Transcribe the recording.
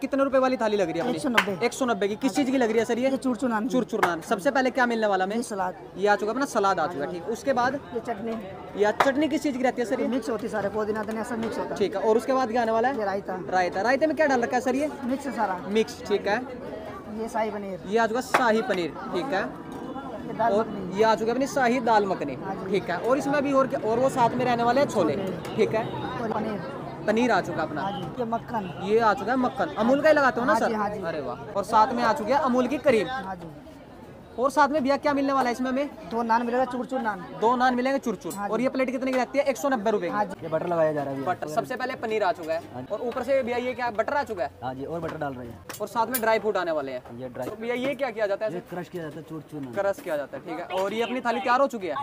कितने रुपए वाली थाली लग रही है 190 एक सौ नब्बे। की। किस चीज़ की लग रही है सर ये? ये चूर नान चूर चूर सबसे पहले क्या मिलने वाला ये सलाद। ये आ चुका अपना सलाद आ चुका ठीक। उसके बाद? ये चटनी। या चटनी किस चीज़ की रहती है सर ये? मिक्स होती है सारे पुदीना धनिया सब मिक्स होता ठीक है और उसके बाद क्या आने वाला है? रायता। रायता। रायते में क्या डाल रखा है सर ये? मिक्स है सारा। मिक्स ठीक है। ये शाही पनीर। ये आ चुका शाही पनीर ठीक है। और ये आ चुका अपनी शाही दाल मखनी हाँ ठीक है। और इसमें अभी और और वो साथ में रहने वाले हैं छोले। ठीक है। और पनीर। पनीर आ चुका अपना। हाँ ये मक्खन। ये आ चुका है मक्खन। अमूल का ही लगाते हो ना हाँ सर? जी, हाँ जी। अरे वाह। और साथ में आ चुकी है अमूल की क्रीम। हाँ और साथ में भैया क्या मिलने वाला है इसमें हमें? दो नान मिलेगा चूर चूर नान। दो नान मिलेंगे चुर चुर हाँ और ये प्लेट कितने की रहती है? एक सौ नब्बे रुपए की। जी। ये बटर लगाया जा रहा है बटर सबसे पहले पनीर आ चुका है। और ऊपर से भैया ये क्या बटर आ चुका है? हाँ जी और बटर डाल रहे हैं। और साथ में ड्राई फ्रूट आने वाले हैं। ये ड्राई तो भैया ये क्या किया जाता है? क्रश किया जाता है चूर चूर क्रश किया जाता है ठीक है। और ये अपनी थाली तैयार हो चुकी है?